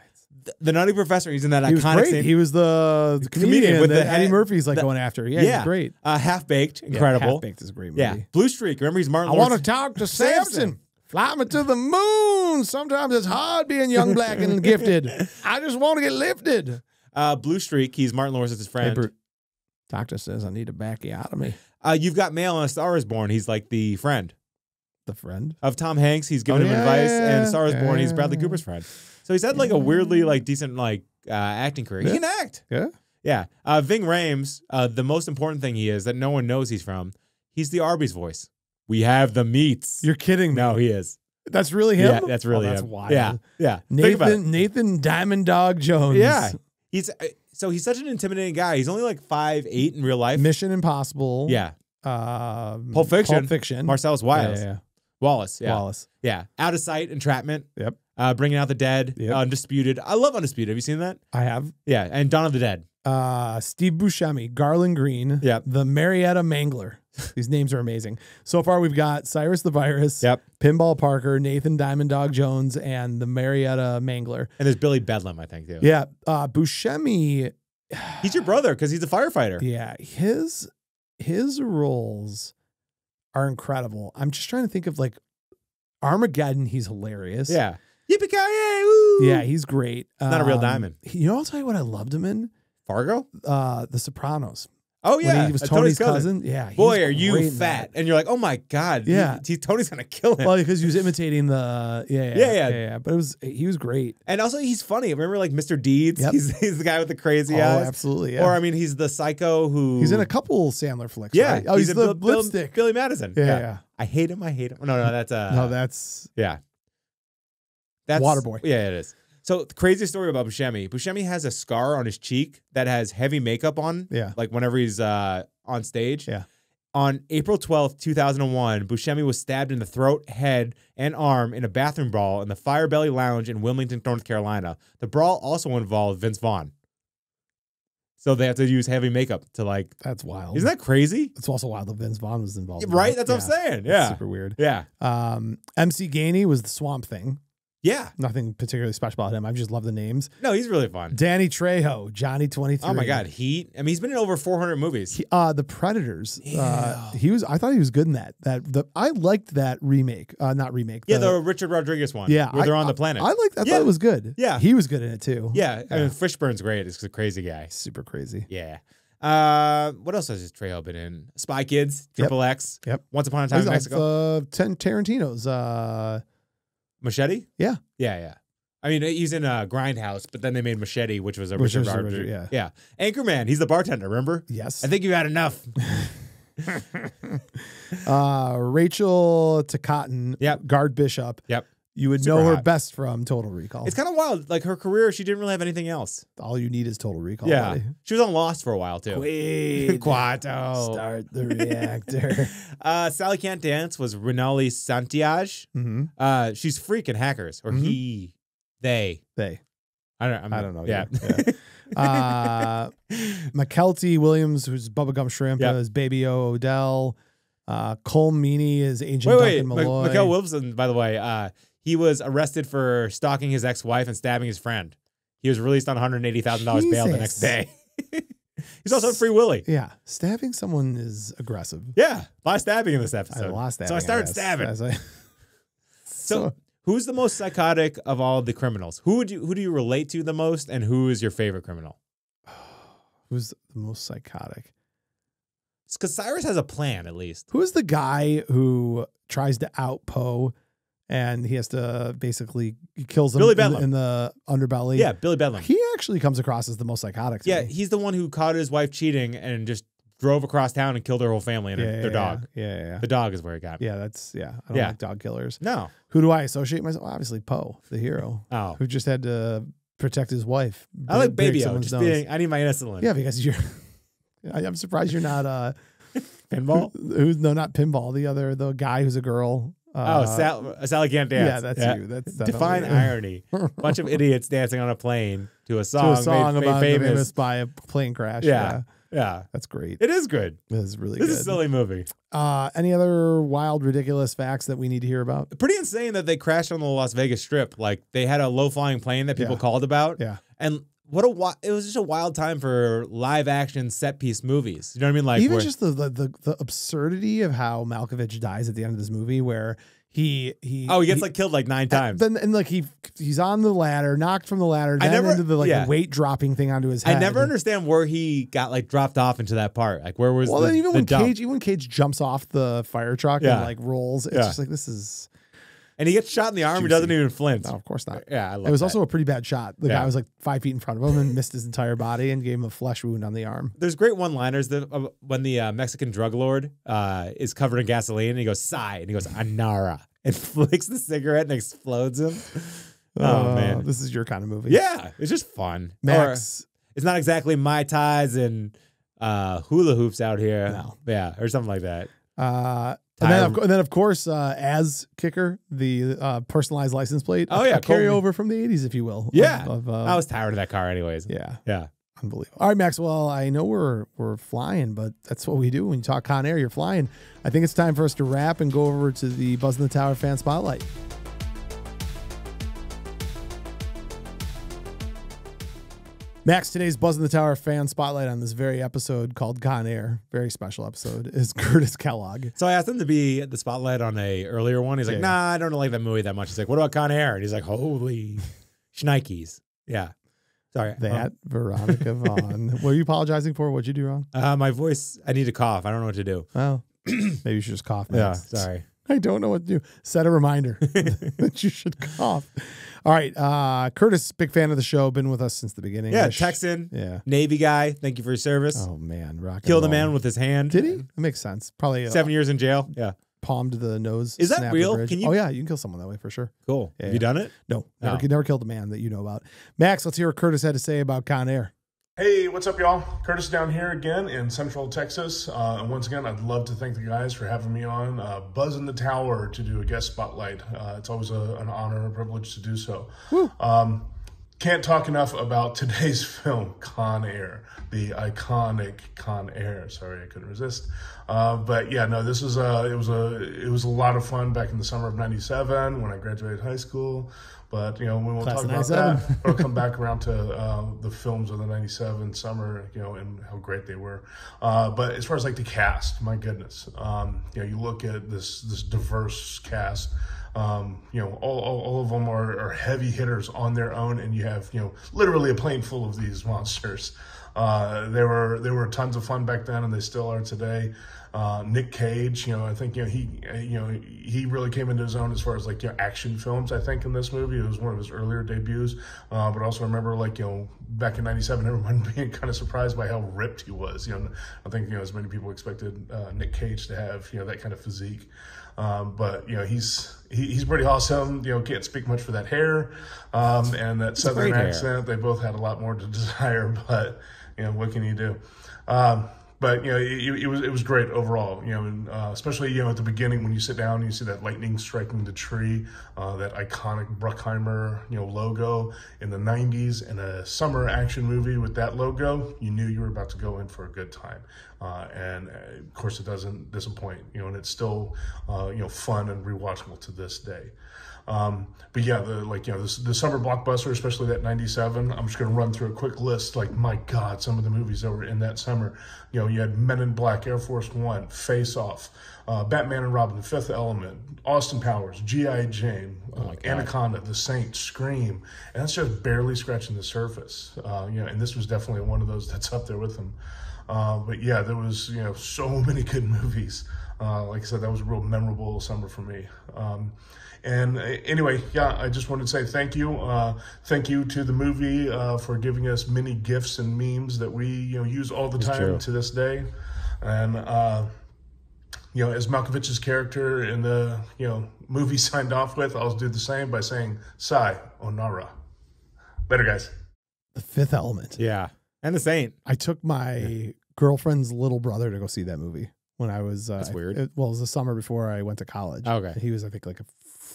The, Nutty Professor, he's in that He was iconic great. scene. He was the, the comedian comedian, with the Eddie Murphy's like going after. Yeah, Yeah. he's great. uh, Half Baked, incredible. Half Baked is a great movie. Yeah. Blue Streak. Remember, he's Martin I want to talk to Samson. Fly me to the moon. Sometimes it's hard being young, black, and gifted. I just want to get lifted. Uh, Blue Streak, he's Martin Lawrence's friend. Brute. Doctor says I need a back out of me. uh, you've got Mail on A Star is Born. He's like the friend The friend. of Tom Hanks. He's giving Oh, him yeah, advice. yeah, and A. Star is Born, he's Bradley Yeah. Cooper's friend. So he's had like a weirdly like decent like uh, acting career. He can act. Yeah. Yeah. Uh, Ving Rhames, uh, the most important thing he is that no one knows he's from, he's the Arby's voice. We have the meats. You're kidding me. no, he is. That's really him. Yeah, that's really oh, that's him. wild. Yeah, yeah. Think about it. Nathan Nathan Diamond Dog Jones. Yeah. He's uh, so he's such an intimidating guy. He's only like five eight in real life. Mission Impossible. yeah. Um, Pulp Fiction. Pulp Fiction. Marcellus Yeah, yeah, yeah. Wallace. Yeah. Wallace. Yeah. Out of sight, entrapment. Yep. Uh, bringing out the dead. Yep. Undisputed. I love Undisputed. Have you seen that? I have. Yeah. And Dawn of the Dead. Uh, Steve Buscemi, Garland Green. Yep. The Marietta Mangler. These names are amazing. So far, we've got Cyrus the Virus. Yep. Pinball Parker, Nathan Diamond Dog Jones, and the Marietta Mangler. And there's Billy Bedlam, I think, too. Yeah. Uh, Buscemi. He's your brother because he's a firefighter. Yeah, his his roles are incredible. I'm just trying to think of like Armageddon. He's hilarious. Yeah. Yippee-ki-yay! Yeah, he's great. Not a real Um, diamond. You know, I'll tell you what I loved him in. Fargo? Uh, The Sopranos. Oh, When yeah. he was uh, Tony's, cousin. Yeah. Boy, are you fat. that. And you're like, oh my God. Yeah. he- Tony's going to kill him. Well, because he was imitating the yeah yeah, Yeah, yeah. yeah But it was he was great. and also, he's funny. Remember, like, Mr. Deeds? Yep. He's, he's the guy with the crazy oh, eyes. absolutely. Yeah. Or, I mean, he's the psycho who. he's in a couple Sandler flicks. Yeah. right? Oh, he's, in the Bill- lipstick. Billy Madison. yeah, yeah. I hate him. I hate him. No, no, that's. Uh, no, that's Yeah. That's Waterboy. Yeah, it is. So the crazy story about Buscemi. Buscemi has a scar on his cheek that has heavy makeup on. yeah. Like whenever he's uh on stage. Yeah. On April 12th, 2001, Buscemi was stabbed in the throat, head, and arm in a bathroom brawl in the Firebelly Lounge in Wilmington, North Carolina. The brawl also involved Vince Vaughn. So they have to use heavy makeup to like. That's wild. Isn't that crazy? It's also wild that Vince Vaughn was involved. in Right? that. That's what I'm saying. Yeah. super weird. Yeah. Um, MC Gainey was the Swamp Thing. Yeah. Nothing particularly special about him. I just love the names. No, he's really fun. Danny Trejo, Johnny Twenty Three. Oh my God. Heat. I mean, he's been in over 400 movies. He, uh, the Predators. Uh, he was. I thought he was good in that. That the I liked that remake. Uh, not remake. yeah, the Richard Rodriguez one. yeah. Where I- they're on the planet. I liked. That. I Yeah. thought it was good. Yeah. he was good in it too. yeah. I mean, Fishburne's great. He's a crazy guy. super crazy. Yeah. Uh, what else has Trejo been in? Spy Kids, Yep. Triple X, Yep. Once Upon a Time in Mexico, Uh, ten Tarantino's. Uh, Machete. Yeah. Yeah, yeah. I mean, he's in uh, Grindhouse, but then they made Machete, which was a Which Richard a. Richard- yeah. Anchorman. He's the bartender. Remember? yes. I think you had enough. uh, Rachel Ticotin. Yep. Guard Bishop. Yep. You would Super know her hot. best from Total Recall. It's kind of wild. Like her career, she didn't really have anything else. All you need is Total Recall. yeah. buddy. She was on Lost for a while too. Quaid. Kuato. Start the reactor. Uh, Sally Can't Dance was Renoly Santiago. hmm Uh, she's freaking hackers, or Mhm. he, they. They. I don't. I'm, I don't know Yeah. either. Uh, Mykelti Williams, who's Bubblegum Shrimp, Yep. is Baby O Odell. Uh, Colm Meaney is Agent wait, wait. Duncan Mi- Malloy. Mikael Wilson, by the way, uh, he was arrested for stalking his ex-wife and stabbing his friend. He was released on 180 thousand dollars bail the next day. He's also in Free Willy. yeah, stabbing someone is aggressive. Yeah, a lot of stabbing in this episode. I lost that. So I started stabbing. I, So, who's the most psychotic of all the criminals? Who would you who do you relate to the most, and who is your favorite criminal? who's the most psychotic? Because Cyrus has a plan, at least. Who is the guy who tries to out Poe, and he has to basically he kills him Billy in, Bedlam. in the underbelly? Yeah, Billy Bedlam. he actually comes across as the most psychotic. Yeah, me. he's the one who caught his wife cheating and just drove across town and killed their whole family and yeah, their yeah, dog. Yeah, yeah, yeah. The dog is where he got. me. Yeah, that's yeah. I don't Yeah. like dog killers. No. Who do I associate myself? Obviously, Poe, the hero, Oh. who just had to protect his wife. I like Baby O. Just nose. being, I need my insulin. Yeah, because you're. I- I'm surprised you're not. uh Pinball. who- Who's no, not pinball. The other, the guy who's a girl. Uh, oh, Sal, Sally can't dance. Yeah, that's you. That's Define irony. Bunch of idiots dancing on a plane to a song, to a song made, about made famous. by a plane crash. Yeah. Yeah, Yeah, that's great. it is good. It is is really This good. is a silly movie. Uh, any other wild, ridiculous facts that we need to hear about? Pretty insane that they crashed on the Las Vegas Strip. Like they had a low flying plane that people Yeah. called about. Yeah. And what a wi- it was just a wild time for live action set piece movies. You know what I mean? Like Even just the, the the the absurdity of how Malkovich dies at the end of this movie, where he he oh, he gets like killed like nine times. then and like he he's on the ladder, knocked from the ladder, I never- into the like yeah. weight dropping thing onto his head. I never understand where he got like dropped off into that part. Like where was Well, the, then even the when dump? Cage even when Cage jumps off the fire truck Yeah. and like rolls, it's Yeah. just like this is and he gets shot in the arm. He doesn't even flinch. no, of course not. Yeah, I love It was that. also a pretty bad shot. The Yeah. guy was like five feet in front of him and missed his entire body and gave him a flesh wound on the arm. There's great one-liners that uh, when the uh, Mexican drug lord uh, is covered in gasoline and he goes sigh and he goes anara and flicks the cigarette and explodes him. Oh Uh, man, this is your kind of movie. yeah, it's just fun. Or Max. it's not exactly my ties and uh, hula hoops out here. No. Yeah, or something like that. Uh, and then, of, and then, of course, uh, as kicker, the uh, personalized license plate. Oh, a- yeah, a Colton. carryover from the '80s, if you will. of- Yeah. of, uh, I was tired of that car, anyways. yeah, Yeah. unbelievable. All right, Maxwell. I know we're we're flying, but that's what we do when you talk Con Air. You're flying. I think it's time for us to wrap and go over to the Buzz in the Tower fan spotlight. Max, today's Buzz in the Tower fan spotlight on this very episode called Con Air, very special episode, is Curtis Kellogg. So I asked him to be the spotlight on a earlier one. He's like, Yeah. Nah, I don't like that movie that much. He's like, What about Con Air? And he's like, Holy shnikes. Yeah. Sorry. That Veronica Vaughn. what are you apologizing for? What'd you do wrong? Uh, my voice. I need to cough. I don't know what to do. Well, maybe you should just cough. Yeah. Sorry. I don't know what to do. Set a reminder that you should cough. All right. Uh, Curtis, big fan of the show, been with us since the beginning. Yeah. Texan, Yeah. Navy guy. Thank you for your service. Oh man, rock. Killed a man with his hand. Did he? That makes sense. Probably uh, Seven years in jail. Yeah. palmed the nose. Is that real? Can you- Oh yeah, you can kill someone that way for sure. Cool. Yeah, Have you done it? No, never, Oh. never killed a man that you know about. Max, let's hear what Curtis had to say about Con Air. Hey, what's up, y'all? Curtis down here again in Central Texas. Uh, and once again, I'd love to thank the guys for having me on uh, Buzz in the Tower to do a guest spotlight. Uh, it's always a, an honor and a privilege to do so. Um, can't talk enough about today's film, Con Air, the iconic Con Air. Sorry, I couldn't resist. Uh, but yeah, no, this was a, it was a, it was a lot of fun back in the summer of '97 when I graduated high school. But you know, we won't Class talk about that. I'll come back around to uh, the films of the '97 summer, you know, and how great they were. Uh, but as far as like the cast, my goodness, um, you know, you look at this this diverse cast. Um, you know, all, all, all of them are, are heavy hitters on their own, and you have you know literally a plane full of these monsters. Uh, they were they were tons of fun back then, and they still are today. Uh, Nick Cage, you know, I think you know he you know he really came into his own as far as like you know, action films. I think in this movie, it was one of his earlier debuts. Uh, but also remember like you know back in '97, everyone being kind of surprised by how ripped he was. You know, I think you know as many people expected uh, Nick Cage to have you know that kind of physique. Um, but you know he's he, he's pretty awesome. You know can't speak much for that hair um, and that southern great hair. accent. They both had a lot more to desire, but you know what can you do? Um, but you know it, it was it was great overall. You know, and, uh, especially you know at the beginning when you sit down and you see that lightning striking the tree, uh, that iconic Bruckheimer you know logo in the '90s, and a summer action movie with that logo, you knew you were about to go in for a good time. Uh, and uh, of course, it doesn't disappoint. You know, and it's still uh, you know fun and rewatchable to this day. Um, but yeah, the like you know the, the summer blockbuster, especially that '97. I'm just gonna run through a quick list. Like my God, some of the movies that were in that summer. You know, you had Men in Black, Air Force One, Face Off, uh, Batman and Robin, The Fifth Element, Austin Powers, G.I. Jane, uh, Anaconda, The Saint, Scream, and that's just barely scratching the surface. Uh, you know, and this was definitely one of those that's up there with them. Uh, but yeah, there was you know so many good movies. Uh, like I said, that was a real memorable summer for me. Um, and uh, anyway, yeah, I just wanted to say thank you. Uh, thank you to the movie uh, for giving us many gifts and memes that we you know use all the time true. to this day. And uh, you know, as Malkovich's character in the you know movie signed off with, I'll do the same by saying "Sai Onara." Later, guys. The Fifth Element. Yeah. And the Saint. I took my girlfriend's little brother to go see that movie when I was. Uh, That's weird. It, well, it was the summer before I went to college. Okay. He was, I think, like a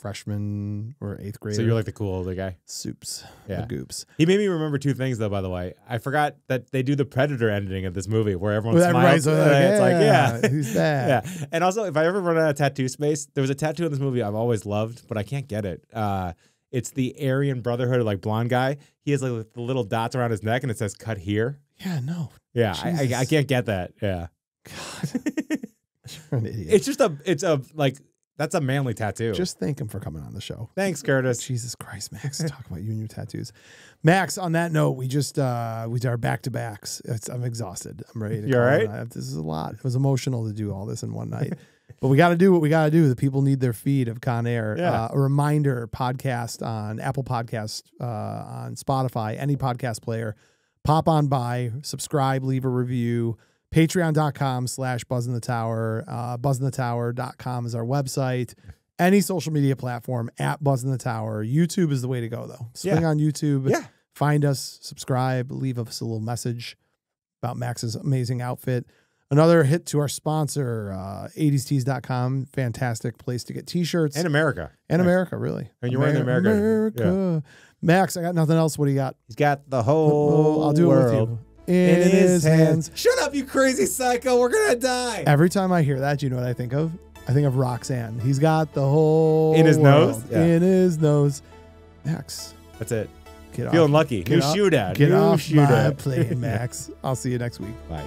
freshman or eighth grade. So you're like the cool older guy. soups. Yeah. The goops. He made me remember two things though. By the way, I forgot that they do the Predator ending of this movie where everyone Well, smiles. like, Uh, it's like, "Yeah, yeah, who's that?" yeah. And also, if I ever run out of tattoo space, there was a tattoo in this movie I've always loved, but I can't get it. Uh, it's the Aryan Brotherhood, like blonde guy. He has like the little dots around his neck, and it says "cut here." Yeah, no. Yeah, I, I, I can't get that. Yeah, God. You're an idiot. it's just a, it's a like that's a manly tattoo. Just thank him for coming on the show. thanks, Curtis. Jesus Christ, Max. Talk about you and your tattoos. Max, on that note, we just uh we did our back to backs. It's I'm exhausted. I'm ready to You all right? a. This is a lot. It was emotional to do all this in one night. but we gotta do what we gotta do. The people need their feed of Con Air. Yeah. Uh, a reminder podcast on Apple Podcast, uh, on Spotify, any podcast player. Pop on by, subscribe, leave a review. Patreon.com slash buzz in the tower. Uh, buzzinthetower.com is our website any social media platform at Buzz in the Tower. YouTube is the way to go, though. Swing Yeah. on YouTube. Yeah. Find us, subscribe, leave us a little message about Max's amazing outfit. Another hit to our sponsor, uh, 80stees.com. Fantastic place to get t shirts. And America. And America, really. And you're wearing the America- America. Max, I got nothing else. What do you got? He's got the whole. I'll do it with you. In, his, hands. Shut up, you crazy psycho. We're gonna die. Every time I hear that, you know what I think of? I think of Roxanne. He's got the whole In his nose? Yeah. In his nose. Max, That's it. get Feeling off. lucky. Get New off- shootout. Get New off my shootout. plane, Max. I'll see you next week. Bye.